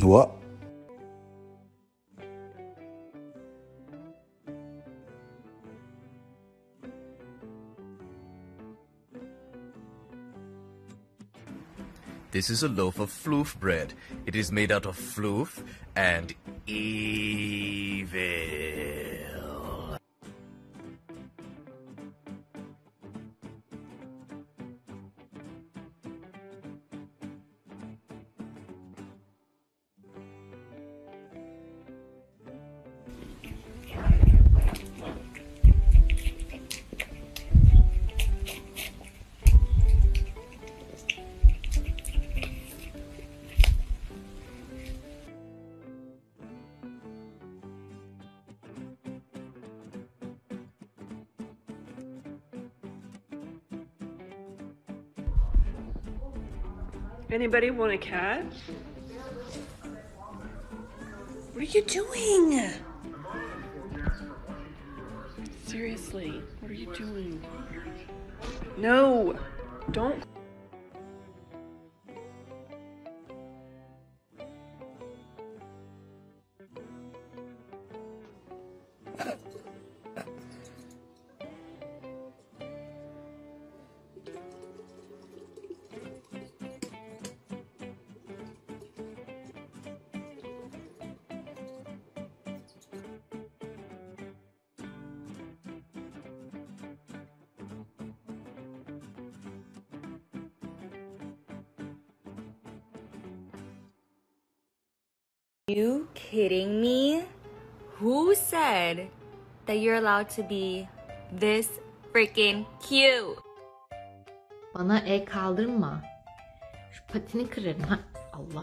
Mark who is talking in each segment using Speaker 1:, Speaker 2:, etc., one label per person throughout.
Speaker 1: What?
Speaker 2: This is a loaf of floof bread. It is made out of floof and evil.
Speaker 3: Anybody want a cat? What are you doing? Seriously, what are you doing? No, don't.
Speaker 4: Allowed to be this freaking cute?
Speaker 5: Bana el kaldırma. Şu patini kırarım. Ha, Allah.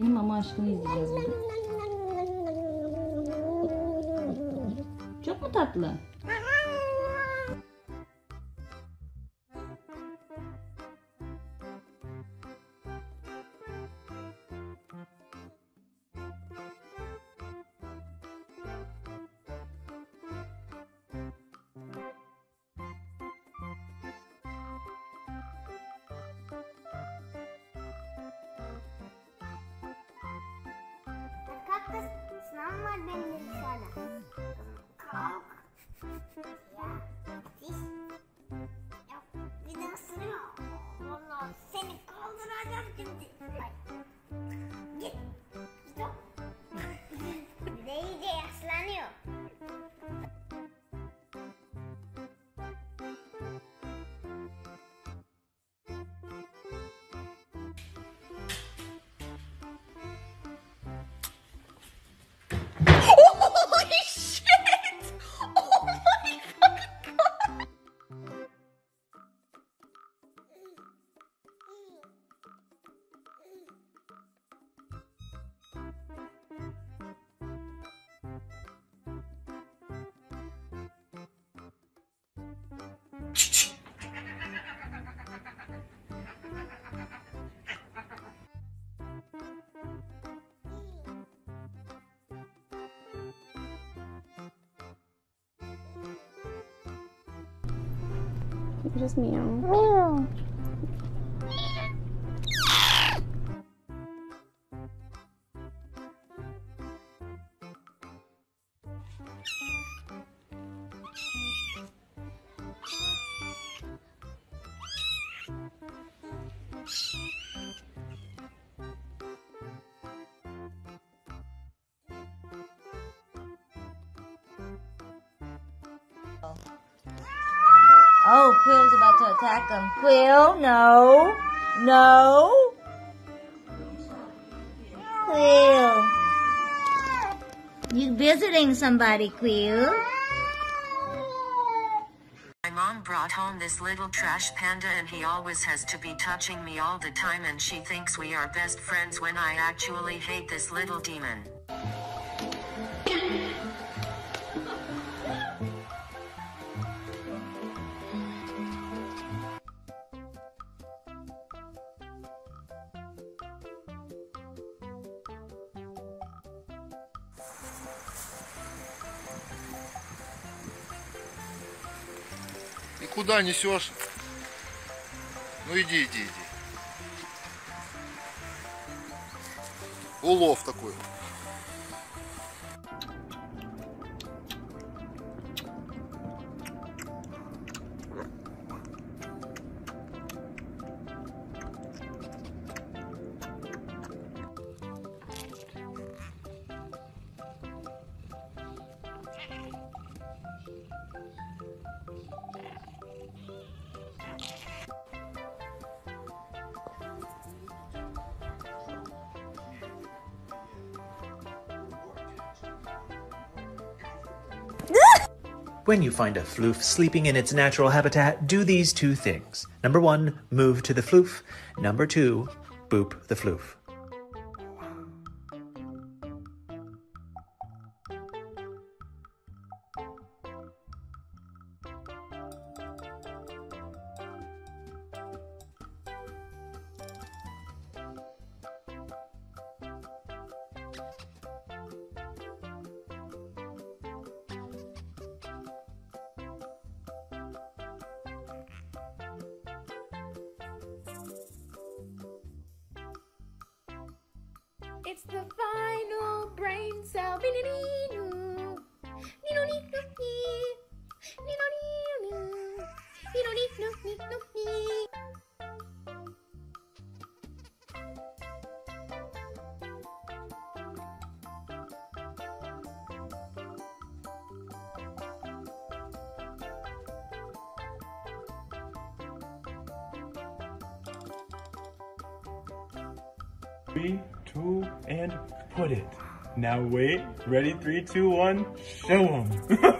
Speaker 6: Benim ama aşkını izleyeceğiz. Çok mu tatlı?
Speaker 7: Just meow. Meow.
Speaker 8: Oh, Quill's about to attack him. Quill, no. No. Quill. You visiting somebody, Quill?
Speaker 9: My mom brought home this little trash panda and he always has to be touching me all the time and she thinks we are best friends when I actually hate this little demon.
Speaker 10: Куда несешь? Ну иди, иди, иди. Улов такой.
Speaker 11: When you find a floof sleeping in its natural habitat, do these two things. Number one, move to the floof. Number two, boop the floof.
Speaker 12: It's the final brain cell.
Speaker 13: Three, two, and put it. Now wait. Ready? Three, two, one. Show them.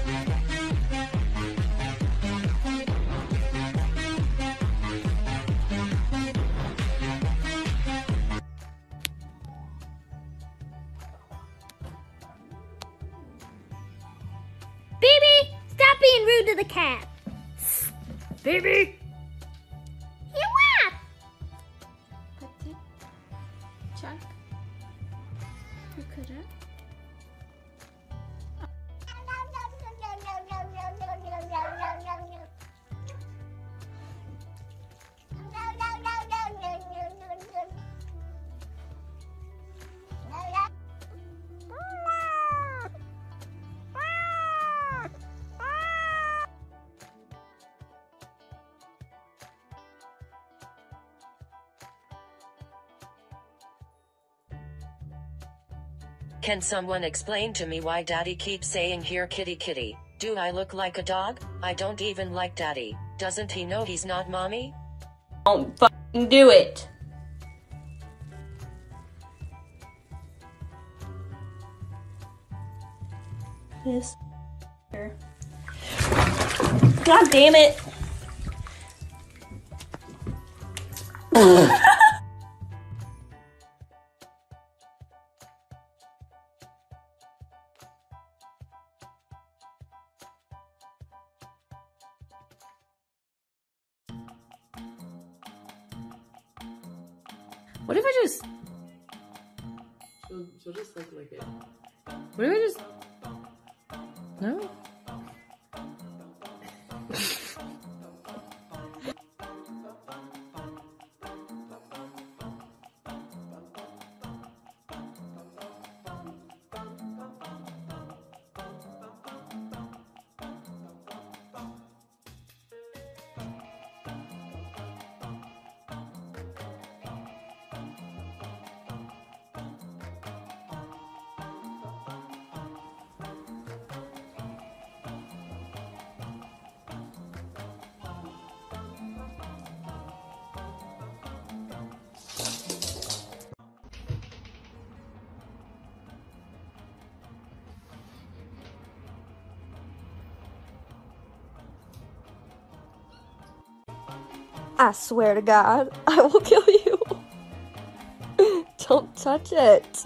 Speaker 9: Can someone explain to me why daddy keeps saying here kitty kitty? Do I look like a dog? I don't even like daddy. Doesn't he know he's not mommy?
Speaker 7: Don't fucking do it. This. God damn it. I
Speaker 14: swear to God, I will kill you. Don't touch it.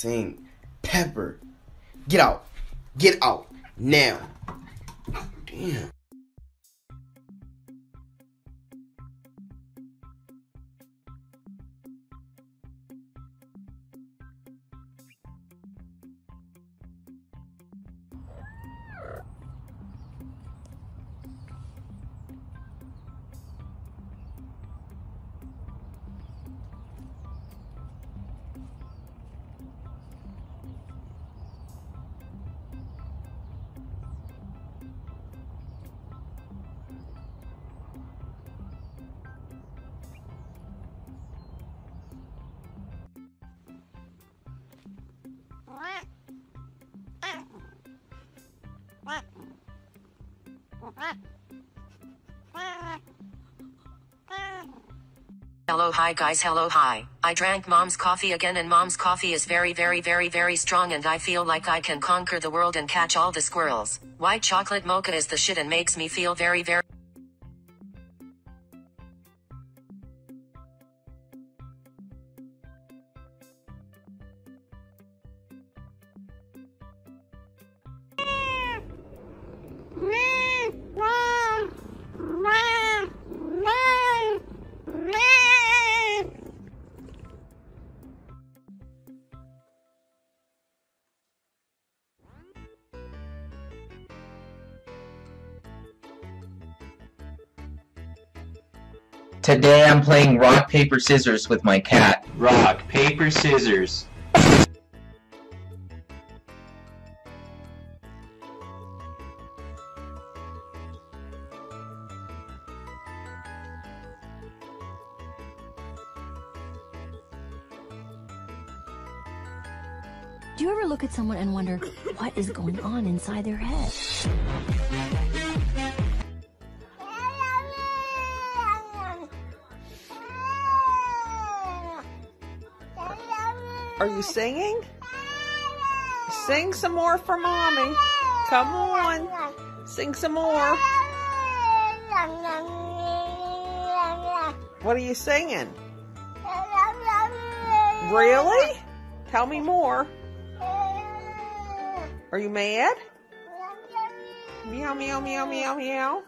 Speaker 15: Sink? Pepper, get out. Get out. Now.
Speaker 9: Guys, hello, hi. I drank mom's coffee again, and mom's coffee is very, very, very, very strong, and I feel like I can conquer the world and catch all the squirrels. White chocolate mocha is the shit and makes me feel very, very.
Speaker 16: Today I'm playing rock, paper, scissors with my cat. Rock, paper, scissors.
Speaker 17: Do you ever look at someone and wonder what is going on inside their head?
Speaker 18: Are you singing? Sing some more for mommy. Come on. Sing some more. What are you singing? Really? Tell me more. Are you mad? Meow, meow, meow, meow, meow.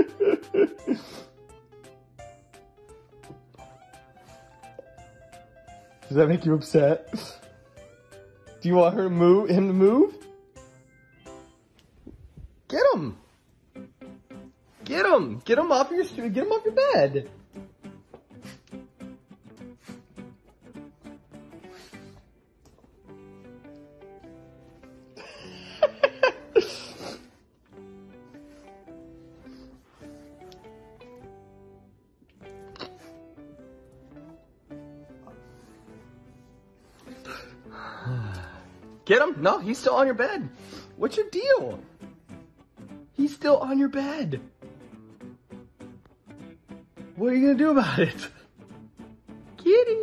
Speaker 19: Does that make you upset? Do you want her to move? Him to move? Get him! Get him! Get him off your get him off your bed. No, he's still on your bed. What's your deal? He's still on your bed. What are you gonna do about it? Kitty!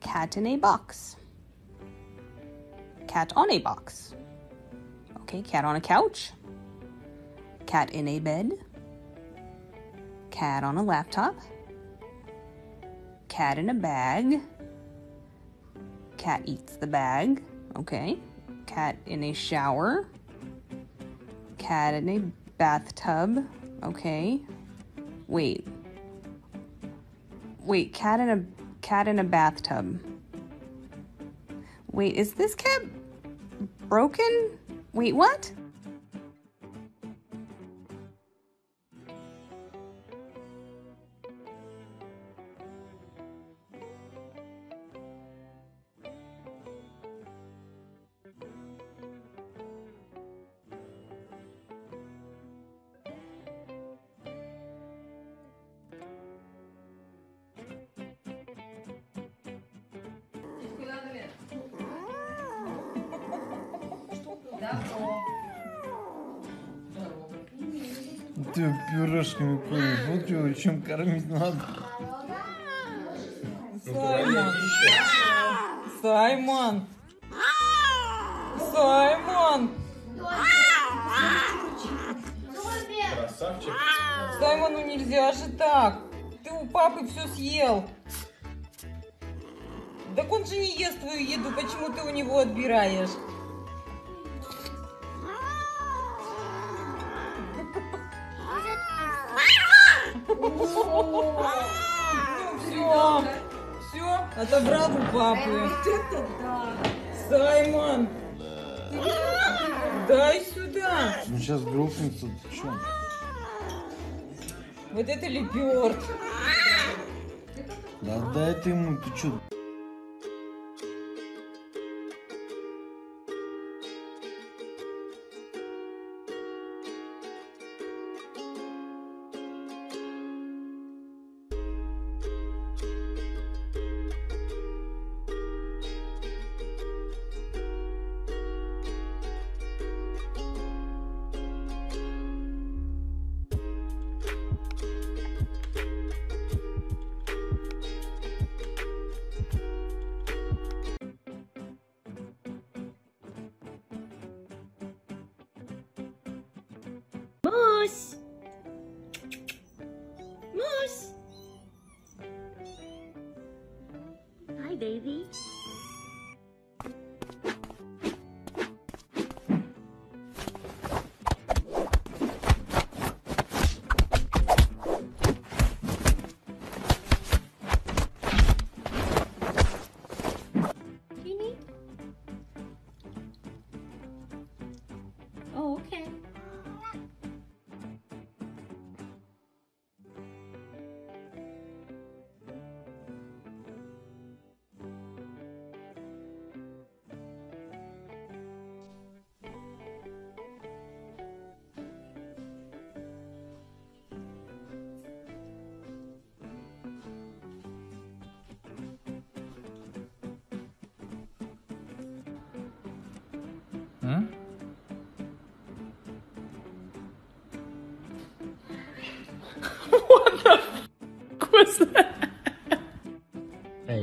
Speaker 20: Cat in a box. Cat on a box. Okay, cat on a couch. Cat in a bed. Cat on a laptop. Cat in a bag. Cat eats the bag. Okay. Cat in a shower. Cat in a bathtub. Okay. Wait. Wait, cat in a cat in a bathtub. Wait, is this cat broken? Wait, what?
Speaker 19: Вот что, чем кормить надо.
Speaker 21: Саймон. Саймон. Саймон.
Speaker 19: Красавчик.
Speaker 21: Саймону нельзя же так. Ты у папы все съел. Так он же не ест твою еду, почему ты у него отбираешь? Отобрал у папы. Саймон, дай сюда.
Speaker 1: Ну сейчас грохнется, ты чё?
Speaker 21: Вот это леберт.
Speaker 1: Да дай ты ему, ты чё?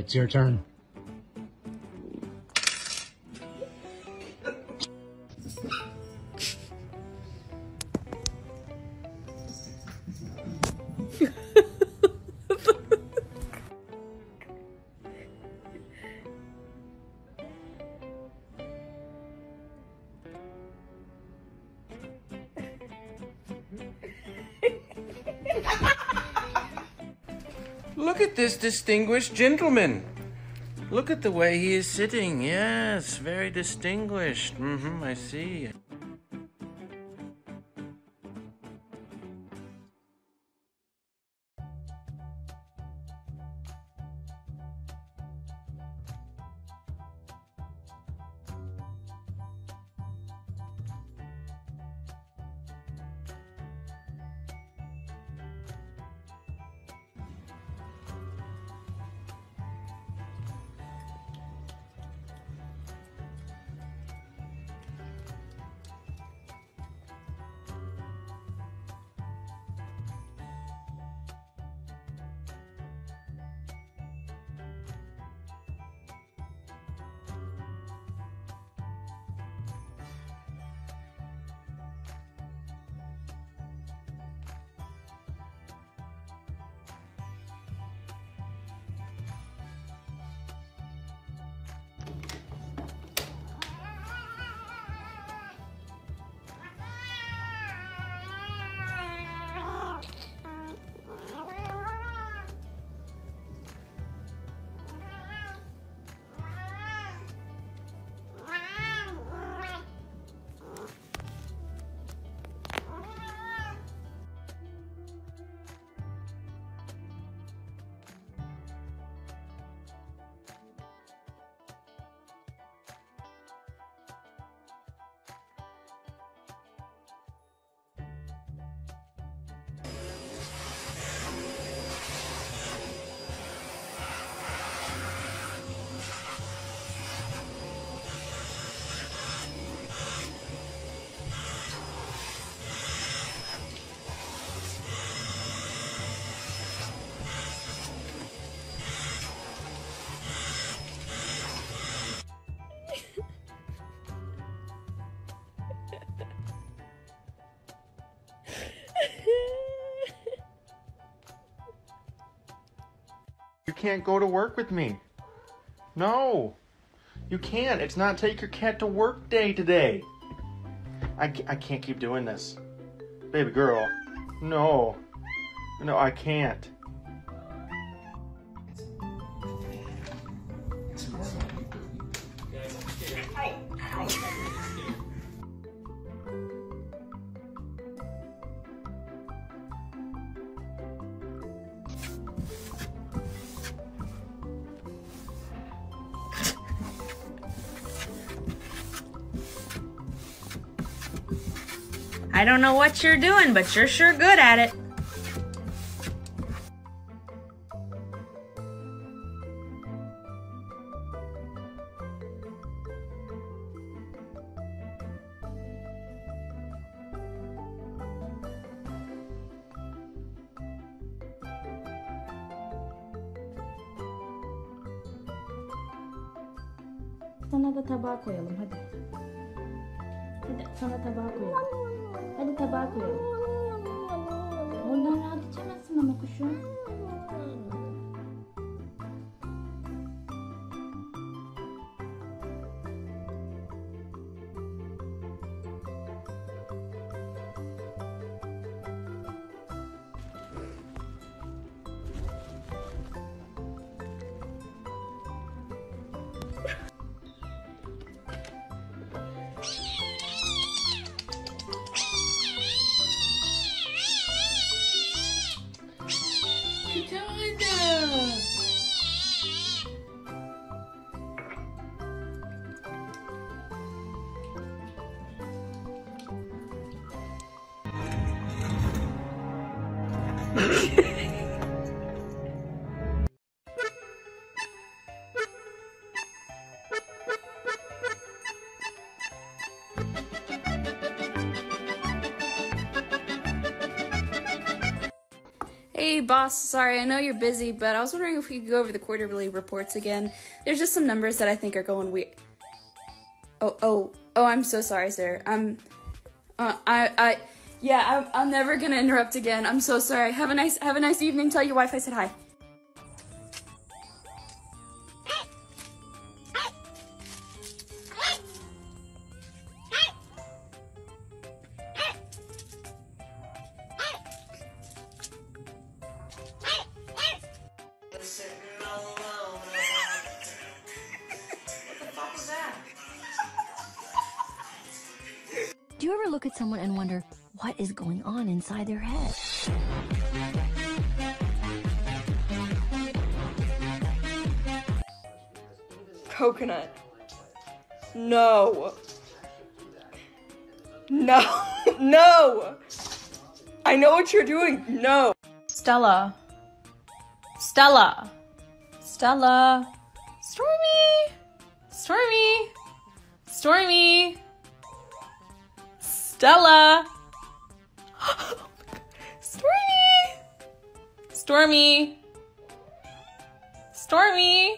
Speaker 22: It's your turn.
Speaker 23: Look at this distinguished gentleman. Look at the way he is sitting. Yes, very distinguished. Mm-hmm, I see.
Speaker 24: Can't go to work with me. No. You can't. It's not take your cat to work day today. I, I can't keep doing this. Baby girl. No. No, I can't.
Speaker 12: Don't know what you're doing, but you're sure good at it.
Speaker 25: Hey, boss. Sorry, I know you're busy, but I was wondering if we could go over the quarterly reports again. There's just some numbers that I think are going weird. Oh, oh, oh! I'm so sorry, sir. I'm, uh, I, I, yeah, I'm, I'm never gonna interrupt again. I'm so sorry. Have a nice, have a nice evening. Tell your wife I said hi.
Speaker 26: What is going on inside their head?
Speaker 27: Coconut. No. No. no. I know what you're doing. No.
Speaker 12: Stella. Stella. Stella. Stormy. Stormy. Stormy. Stella. Stormy. Stormy. Stormy.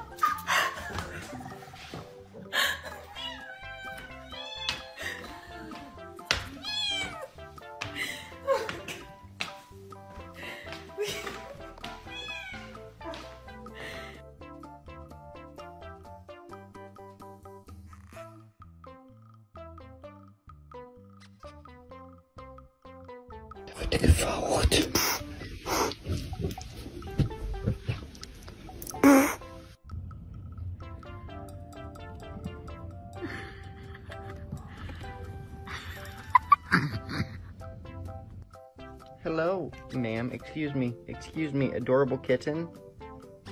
Speaker 28: Hello, ma'am. Excuse me. Excuse me, adorable kitten.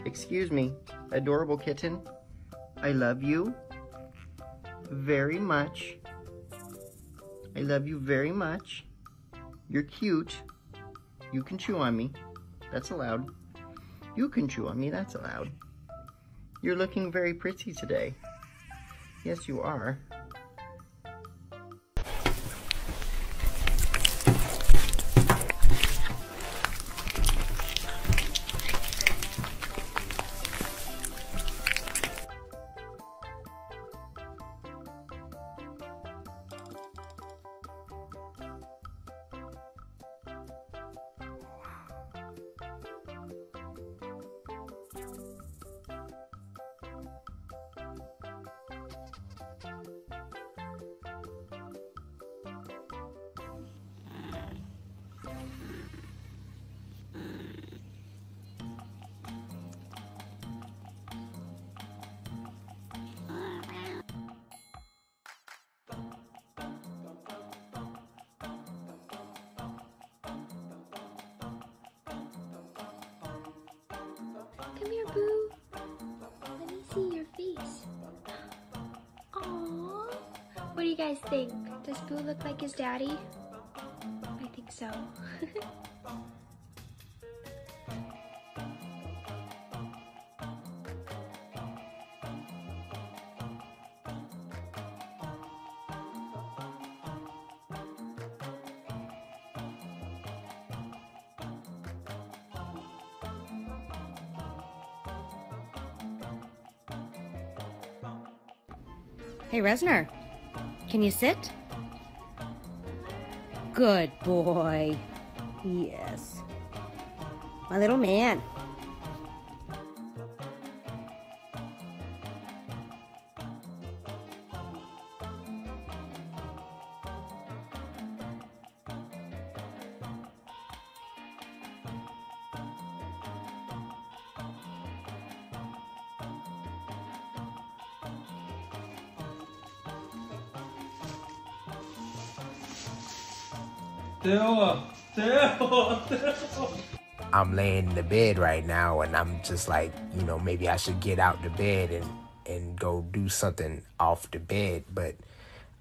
Speaker 28: Excuse me, adorable kitten. I love you very much. I love you very much. You're cute. You can chew on me. That's allowed. You can chew on me. That's allowed. You're looking very pretty today. Yes, you are.
Speaker 26: Guys think? Does Boo look like his daddy? I think so.
Speaker 29: Hey, Resner, can you sit? Good boy. Yes. My little man.
Speaker 30: In the bed right now and I'm just like, you know, maybe I should get out the bed and and go do something off the bed, but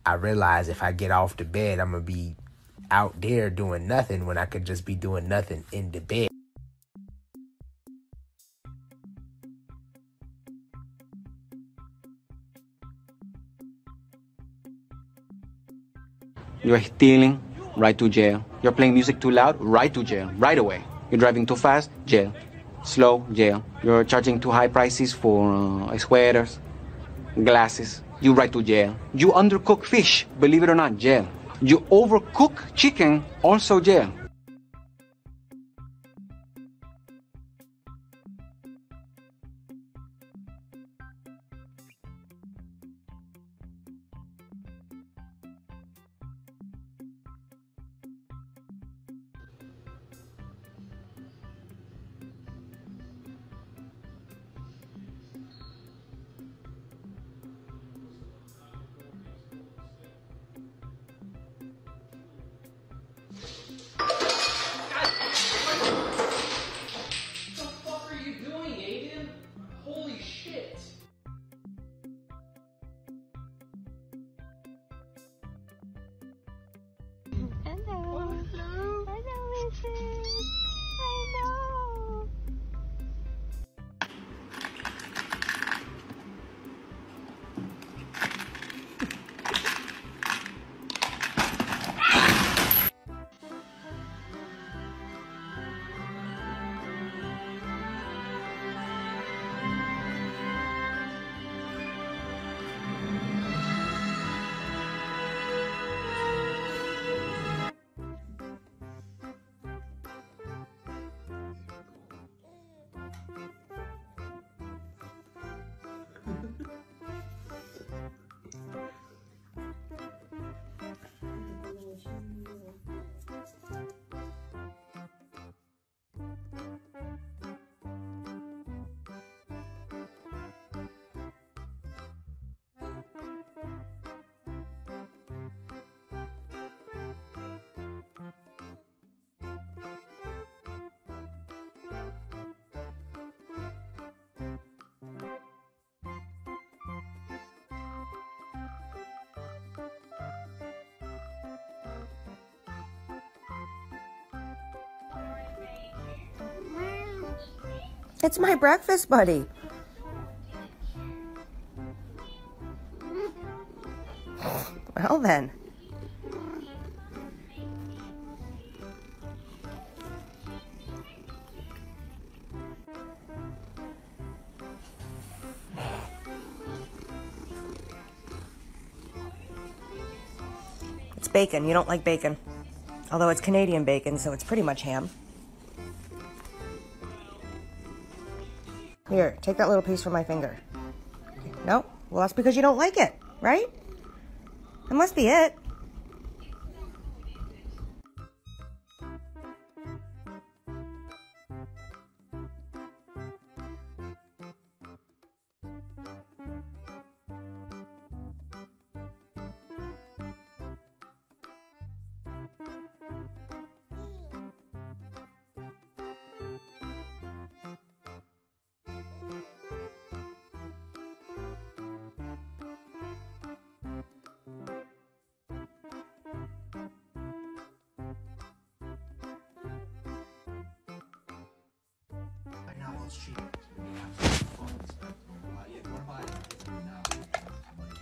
Speaker 30: I realize if I get off the bed, I'm going to be out there doing nothing when I could just be doing nothing in the bed.
Speaker 31: You're stealing, right to jail. You're playing music too loud, right to jail, right away. You're driving too fast, jail. Slow, jail. You're charging too high prices for uh, sweaters, glasses. You right to jail. You undercook fish, believe it or not, jail. You overcook chicken, also jail.
Speaker 29: It's my breakfast buddy. Well then. It's bacon. You don't like bacon. Although it's Canadian bacon, so it's pretty much ham. Here, take that little piece from my finger. No? Well, that's because you don't like it, right? That must be it.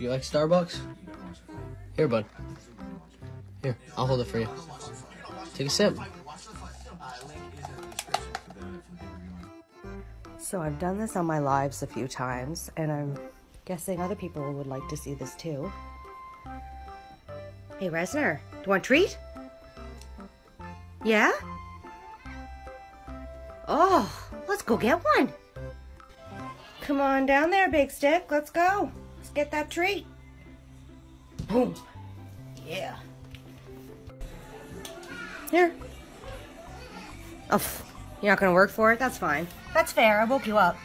Speaker 32: You like Starbucks? Here, bud. Here, I'll hold it for you. Take a sip.
Speaker 29: So I've done this on my lives a few times, and I'm guessing other people would like to see this too. Hey, Resner, do you want a treat? Yeah? Oh, let's go get one. Come on down there, Big Stick. Let's go. Get that treat. Boom. Yeah. Here. Oh, you're not gonna work for it? That's fine. That's fair. I woke you up.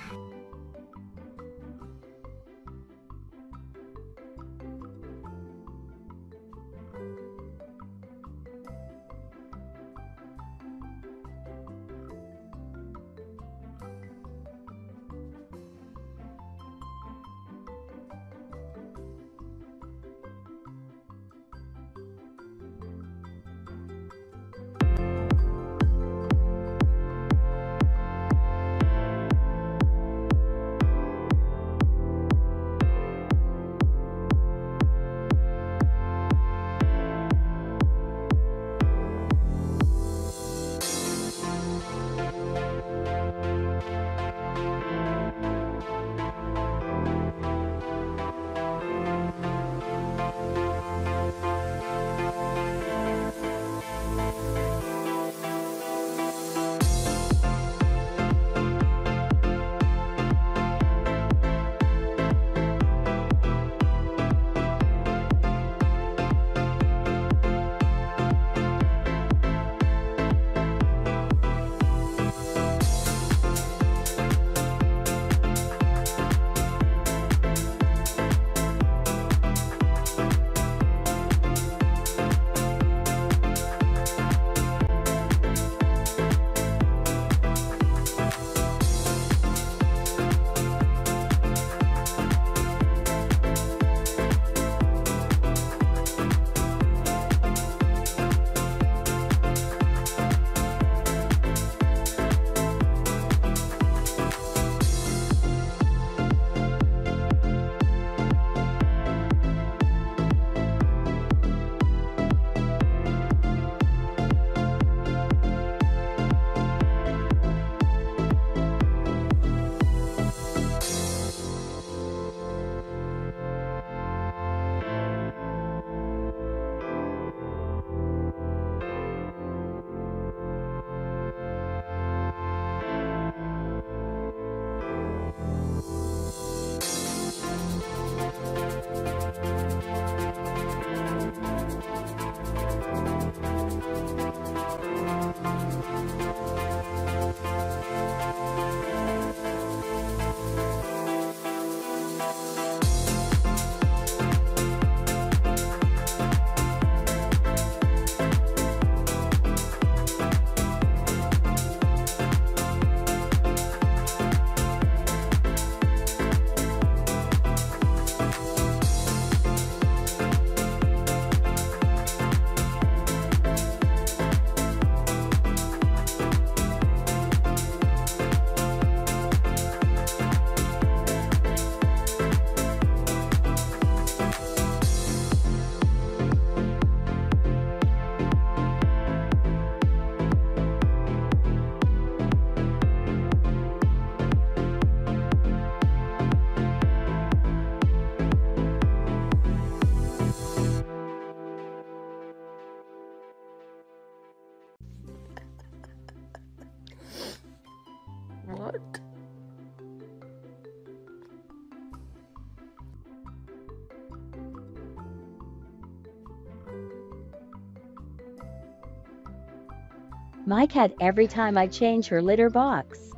Speaker 33: My cat every time I change her litter box.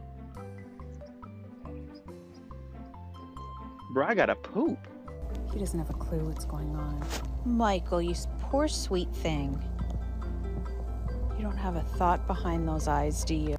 Speaker 29: Bro, I gotta poop.
Speaker 34: He doesn't have a clue what's going on. Michael, you poor sweet thing. You don't have a thought behind those eyes, do you?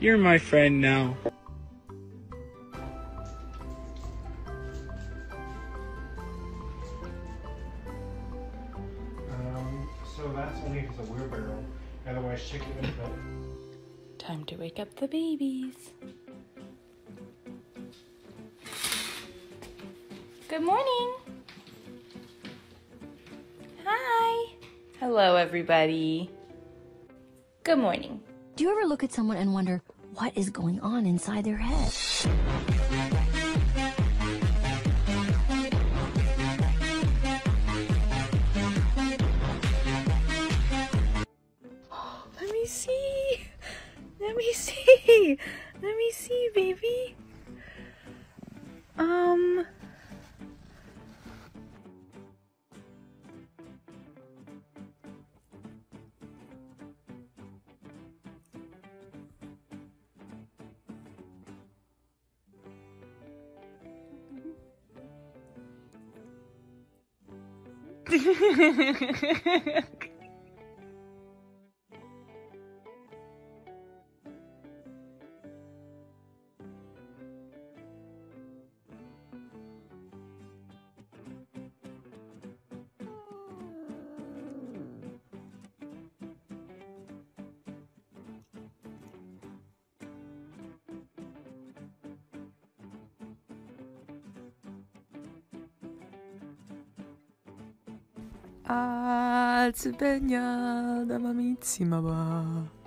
Speaker 35: You're my friend now.
Speaker 36: Um, so that's only if it's a wheelbarrow. Otherwise, chicken would fit.
Speaker 34: Time to wake up the babies. Good morning. Hi. Hello, everybody. Good morning.
Speaker 26: Do you ever look at someone and wonder what is going on inside their head?
Speaker 34: Let me see. Let me see. Um.
Speaker 12: Al sveglia da mamissima va.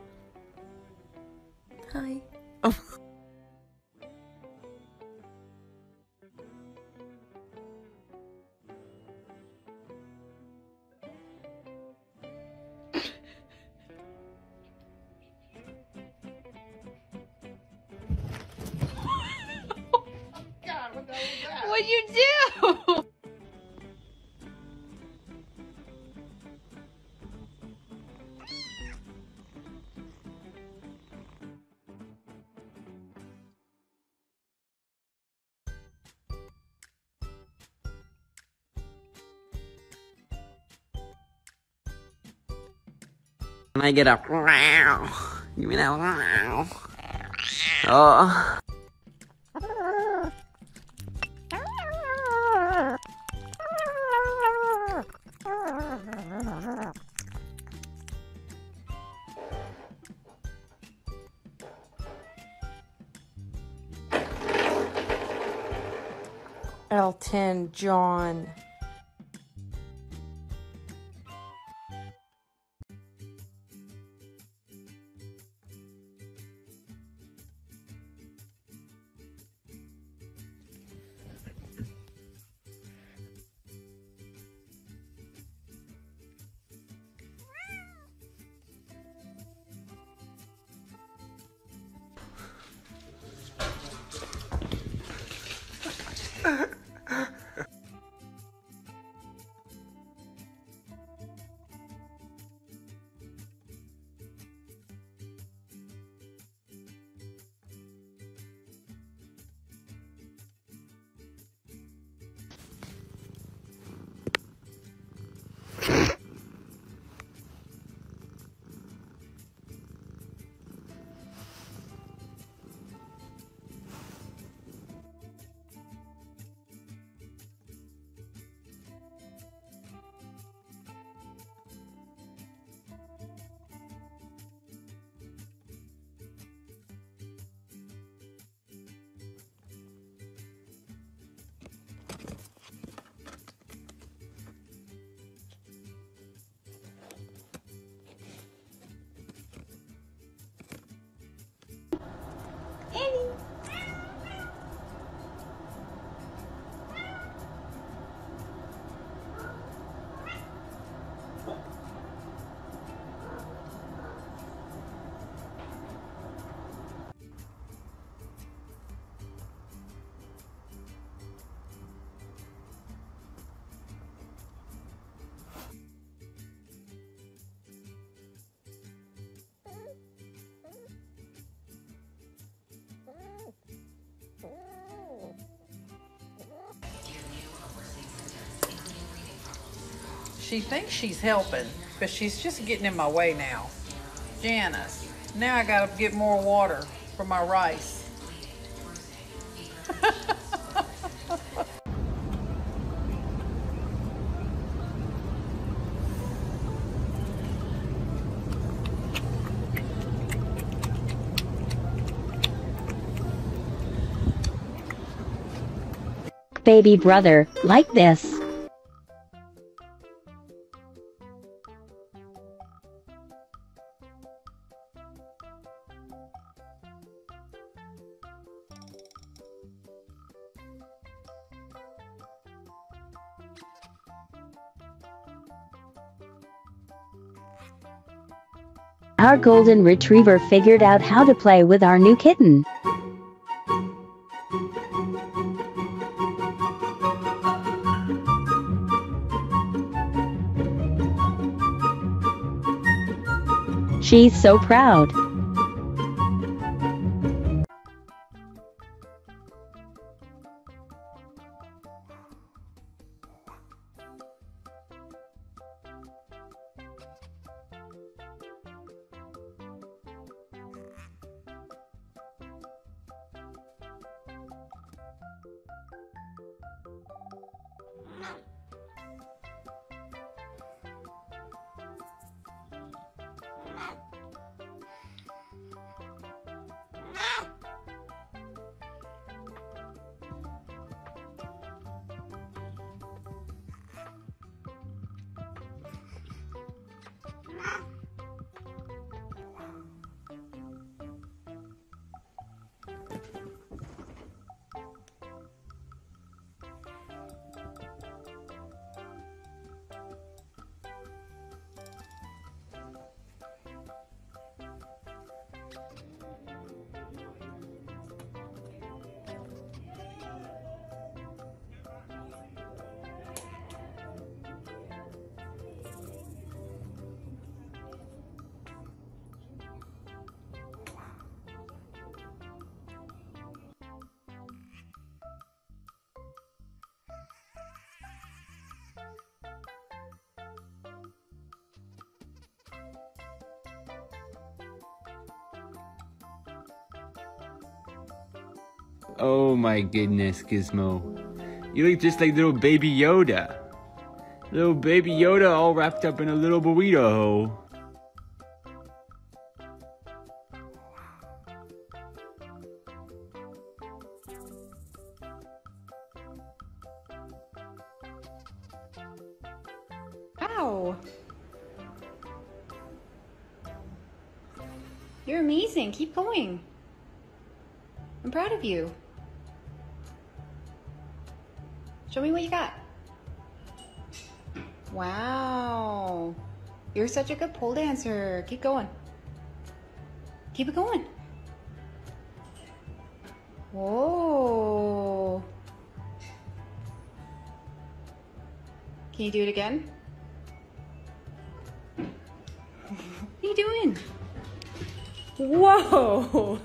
Speaker 29: Can I get a wow? Give me that wow. Oh.
Speaker 12: Elton John.
Speaker 17: Annie.
Speaker 21: She thinks she's helping, but she's just getting in my way now. Janice, now I gotta get more water for my rice.
Speaker 33: Baby brother, like this. Our golden retriever figured out how to play with our new kitten. She's so proud.
Speaker 29: My goodness, Gizmo. You look just like little baby Yoda. Little baby Yoda all wrapped up in a little burrito.
Speaker 37: Ow! You're amazing. Keep going. I'm proud of you. Show me what you got. Wow. You're such a good pole dancer. Keep going. Keep it going. Whoa. Can you do it again? What are you doing? Whoa.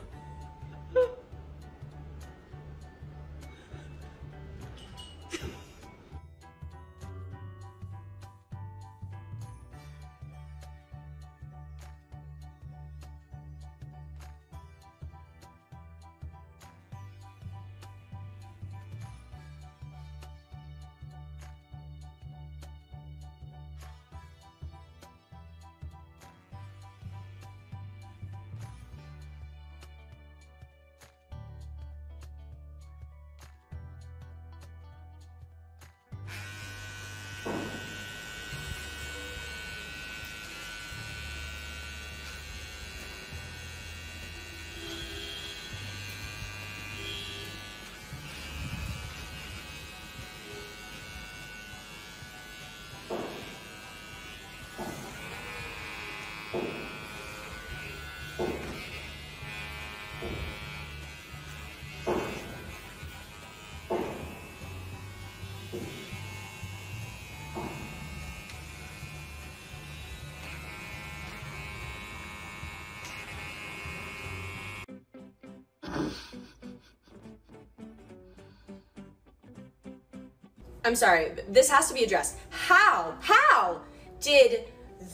Speaker 38: I'm sorry, this has to be addressed. How, how did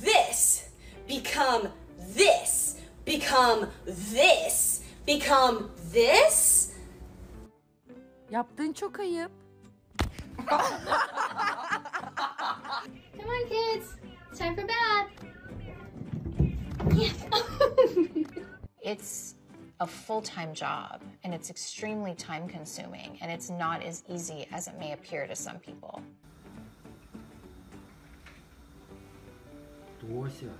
Speaker 38: this become this, become this, become this?
Speaker 39: Yaptığın çok ayıp.
Speaker 12: Come on, kids. Time for bath.
Speaker 37: It's a full time job and it's extremely time consuming and it's not as easy as it may appear to some people.
Speaker 40: Тося,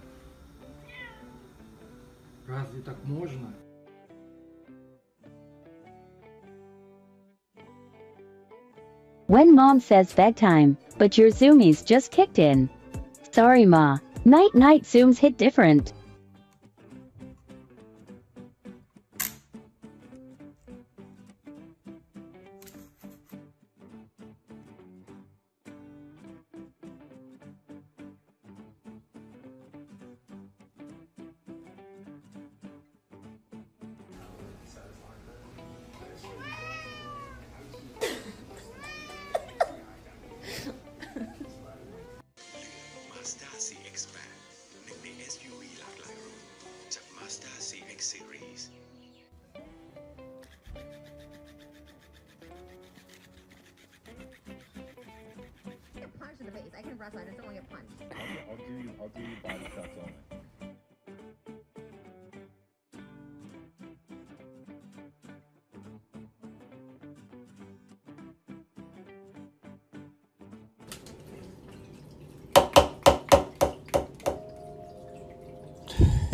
Speaker 40: разве так можно?
Speaker 33: When mom says bedtime, but your zoomies just kicked in. Sorry ma. Night night zooms hit different.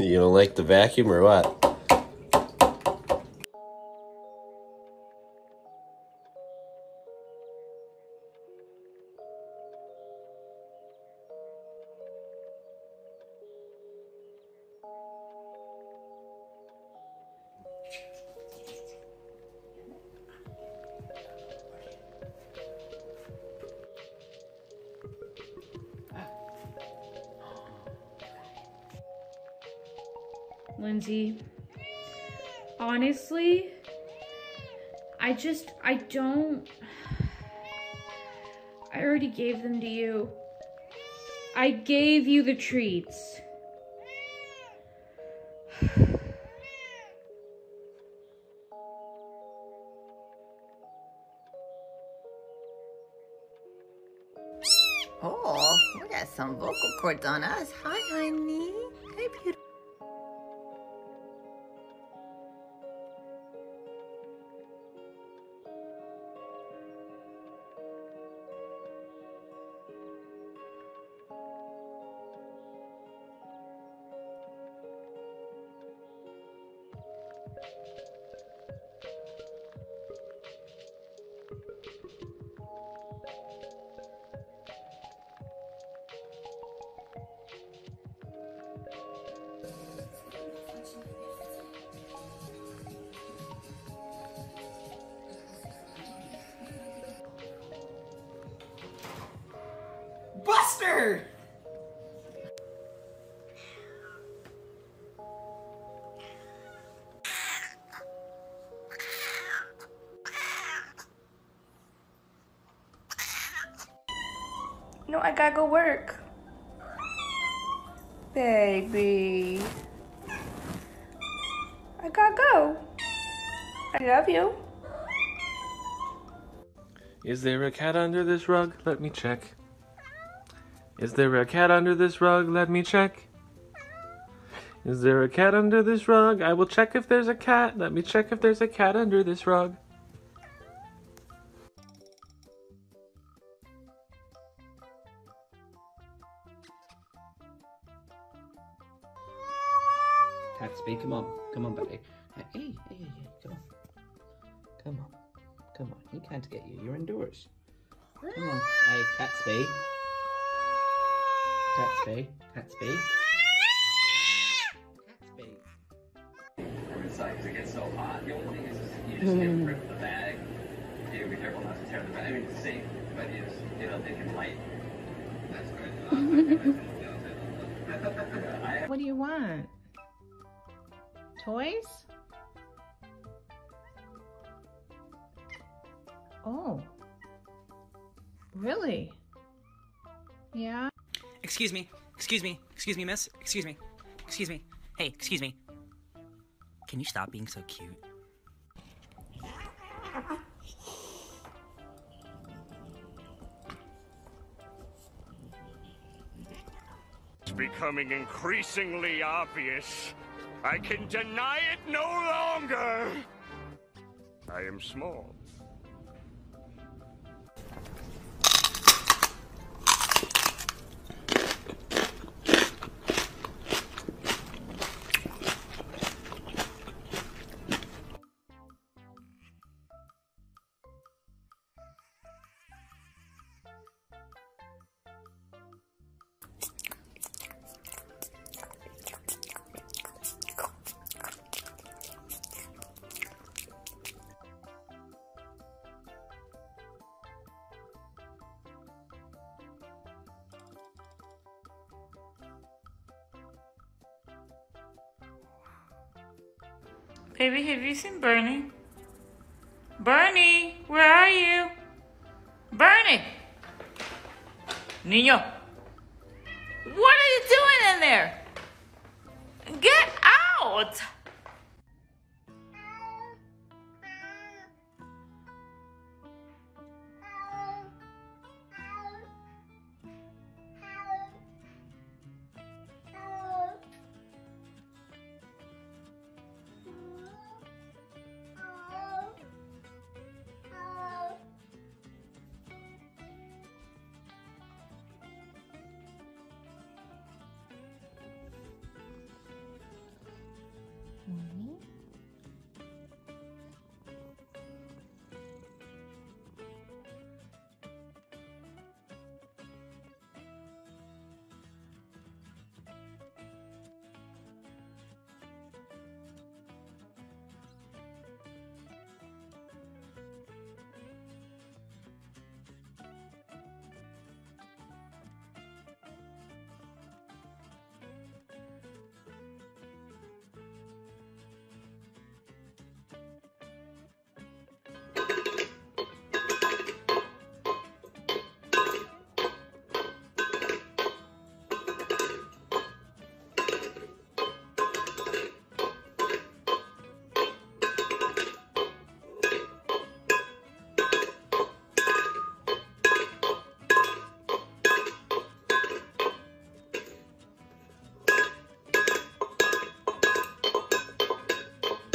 Speaker 41: You
Speaker 29: don't like the vacuum or what?
Speaker 42: Lindsay, honestly, I just, I don't. I already gave them to you. I gave you the treats.
Speaker 43: Oh, we got some vocal cords on us. Hi, honey.
Speaker 44: Go work. Baby. I gotta go. I love you.
Speaker 34: Is there a cat under this rug? Let me check. Is there a cat under this rug? Let me check. Is there a cat under this rug? I will check if there's a cat. Let me check if there's a cat under this rug.
Speaker 36: Catsby, come on. Come on, buddy. Hey, hey, hey, hey, come on. Come on. Come on. He can't get you. You're indoors. Come on. Hey, Catsby. Catsby. Catsby.
Speaker 45: from inside because it gets so hot. The only thing is, is you just get rid of the bag. You be careful not to tear the bag. I mean, it's safe, but you just, you know, they can light. That's good.
Speaker 43: What do you want? Toys? Oh.
Speaker 37: Really? Yeah?
Speaker 46: Excuse me. Excuse me. Excuse me, miss. Excuse me. Excuse me. Hey, excuse me. Can you stop being so cute?
Speaker 47: It's becoming increasingly obvious. I can deny it no longer. I am small.
Speaker 17: Baby, have you seen Bernie? Bernie, where are you? Bernie! Niño! one.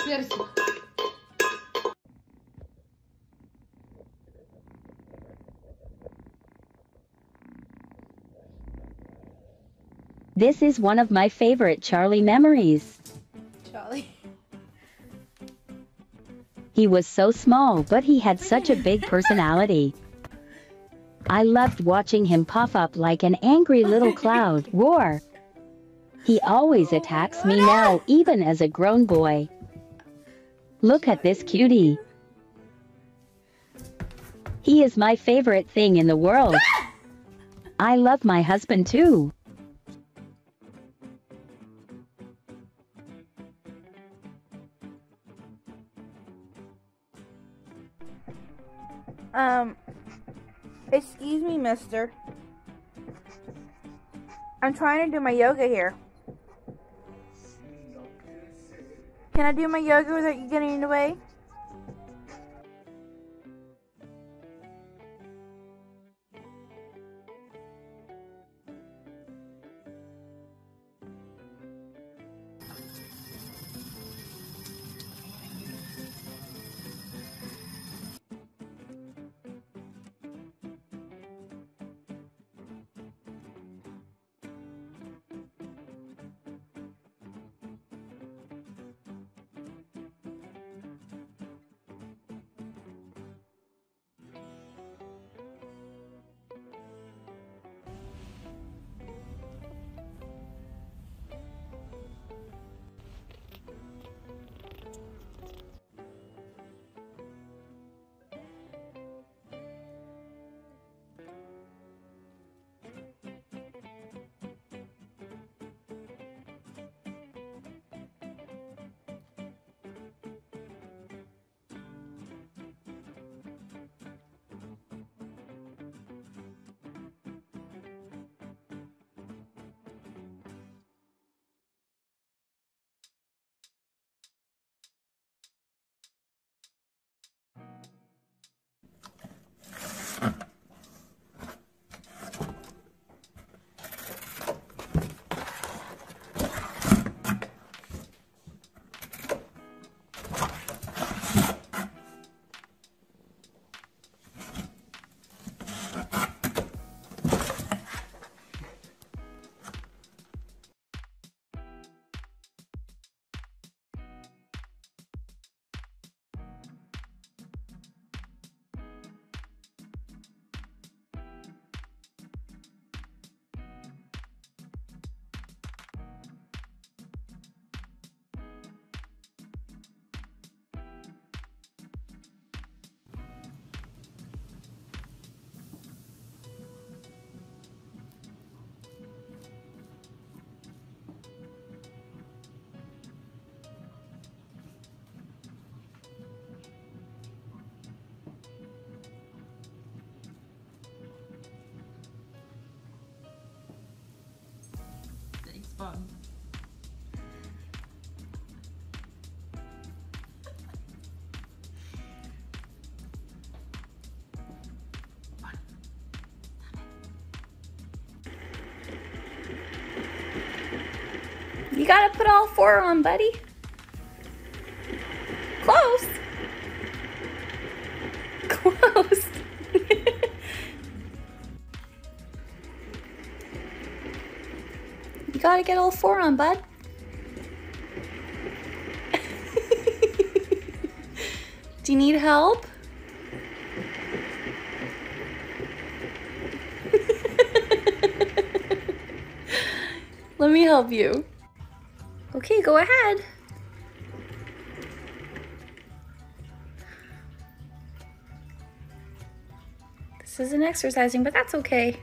Speaker 37: Персик.
Speaker 33: This is one of my favorite Charlie memories.
Speaker 37: Charlie.
Speaker 33: He was so small, but he had such a big personality. I loved watching him puff up like an angry little cloud, roar. He always attacks me now, even as a grown boy. Look at this cutie. He is my favorite thing in the world. I love my husband too.
Speaker 48: Um, excuse me, mister. I'm trying to do my yoga here. Can I do my yoga without you getting in the way?
Speaker 49: Fun.
Speaker 12: You gotta put all four on, buddy. Gotta get all four on, bud. Do you need help? Let me help you. Okay, go ahead. This isn't exercising, but that's okay.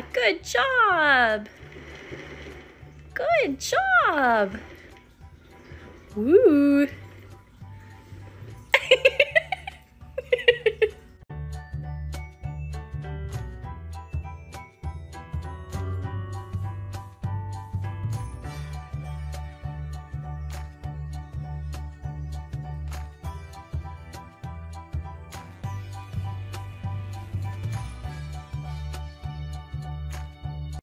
Speaker 12: Good job. Good job. Woo.